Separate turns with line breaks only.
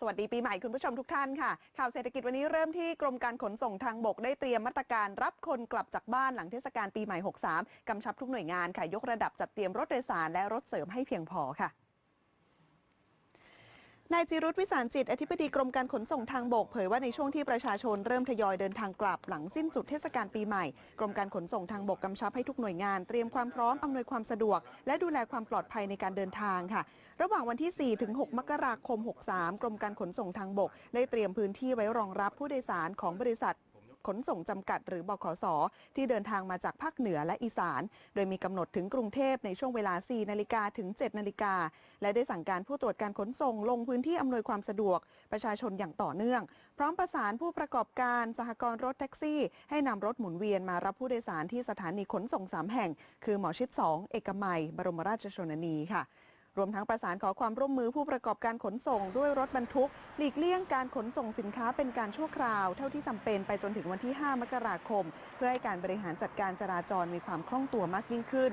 สวัสดีปีใหม่คุณผู้ชมทุกท่านค่ะ ข่าวเศรษฐกิจวันนี้เริ่มที่กรมการขนส่งทางบกได้เตรียมมาตรการรับคนกลับจากบ้านหลังเทศกาลปีใหม่ 63 กำชับทุกหน่วยงานค่ะยกระดับจัดเตรียมรถโดยสารและรถเสริมให้เพียงพอค่ะ นายจิรุธวิสารจิต อธิบดีกรมการขนส่งทางบก เผยว่าในช่วงที่ประชาชนเริ่มทยอยเดินทางกลับหลังสิ้นสุดเทศกาลปีใหม่ กรมการขนส่งทางบกกำชับให้ทุกหน่วยงานเตรียมความพร้อมอำนวยความสะดวก และดูแลความปลอดภัยในการเดินทางค่ะ ระหว่างวันที่ 4 ถึง 6 มกราคม 63 กรมการขนส่งทางบก ได้เตรียมพื้นที่ไว้รองรับผู้โดยสารของบริษัท ขนส่งจำกัดหรือบขส ที่เดินทางมาจากภาคเหนือและอีสาน โดยมีกำหนดถึงกรุงเทพในช่วงเวลา 4 นาฬิกาถึง 7 นาฬิกา และได้สั่งการผู้ตรวจการขนส่งลงพื้นที่อำนวยความสะดวก ประชาชนอย่างต่อเนื่อง พร้อมประสานผู้ประกอบการสหกรณ์รถแท็กซี่ ให้นำรถหมุนเวียนมารับผู้โดยสารที่สถานีขนส่ง 3 แห่ง คือหมอชิด 2 เอกมัย บรมราชชนนีค่ะ รวมทั้งประสานขอความร่วมมือผู้ประกอบการขนส่งด้วยรถบรรทุก หลีกเลี่ยงการขนส่งสินค้าเป็นการชั่วคราว เท่าที่จำเป็นไปจนถึงวันที่ 5 มกราคม เพื่อให้การบริหารจัดการจราจรมีความคล่องตัวมากยิ่งขึ้น